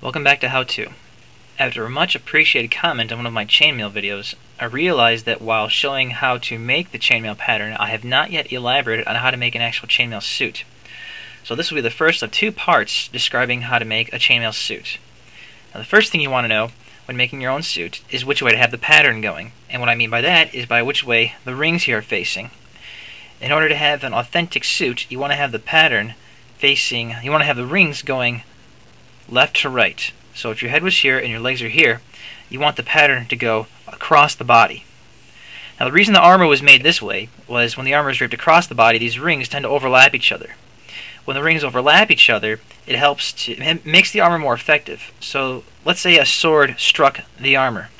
Welcome back to How To. After a much appreciated comment on one of my chainmail videos, I realized that while showing how to make the chainmail pattern, I have not yet elaborated on how to make an actual chainmail suit. So this will be the first of two parts describing how to make a chainmail suit. Now the first thing you want to know when making your own suit is which way to have the pattern going. And what I mean by that is by which way the rings here are facing. In order to have an authentic suit, you want to have the pattern facing, you want to have the rings going left to right. So if your head was here and your legs are here, you want the pattern to go across the body. Now the reason the armor was made this way was when the armor is draped across the body, these rings tend to overlap each other. When the rings overlap each other, it helps to it makes the armor more effective. So let's say a sword struck the armor.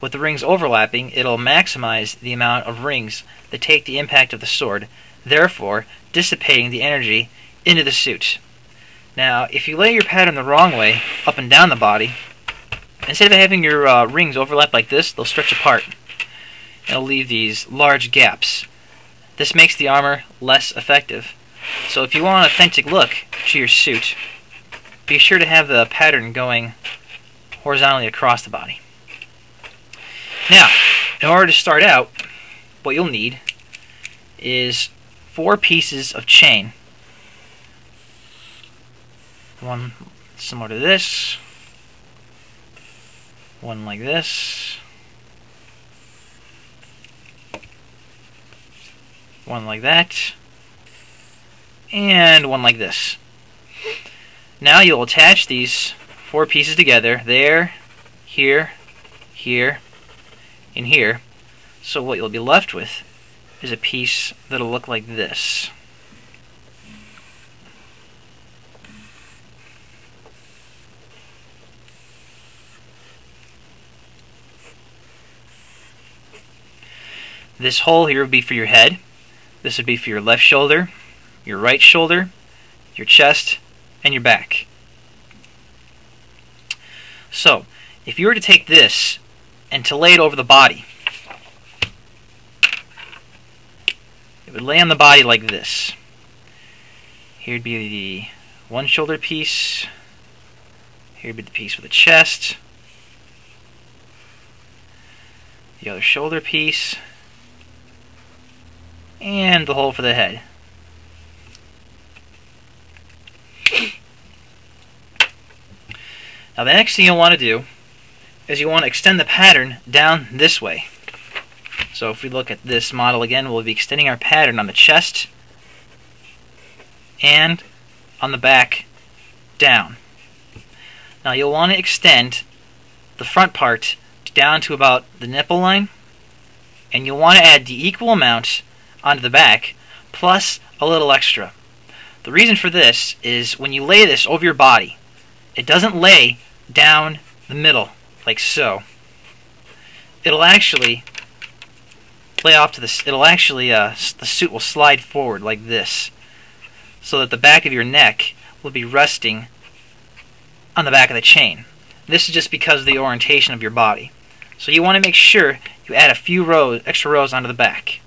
With the rings overlapping, it'll maximize the amount of rings that take the impact of the sword, therefore dissipating the energy into the suit. Now, if you lay your pattern the wrong way, up and down the body, instead of having your uh, rings overlap like this, they'll stretch apart. It'll leave these large gaps. This makes the armor less effective. So if you want an authentic look to your suit, be sure to have the pattern going horizontally across the body. Now, in order to start out, what you'll need is four pieces of chain one similar to this, one like this, one like that, and one like this. Now you'll attach these four pieces together, there, here, here, and here. So what you'll be left with is a piece that'll look like this. This hole here would be for your head. This would be for your left shoulder, your right shoulder, your chest, and your back. So, if you were to take this and to lay it over the body, it would lay on the body like this. Here'd be the one shoulder piece. Here'd be the piece for the chest. The other shoulder piece and the hole for the head. Now the next thing you'll want to do is you want to extend the pattern down this way. So if we look at this model again, we'll be extending our pattern on the chest and on the back down. Now you'll want to extend the front part down to about the nipple line and you'll want to add the equal amount onto the back, plus a little extra. The reason for this is when you lay this over your body, it doesn't lay down the middle like so. It'll actually lay off to this. It'll actually uh, the suit will slide forward like this, so that the back of your neck will be resting on the back of the chain. This is just because of the orientation of your body. So you want to make sure you add a few rows, extra rows onto the back.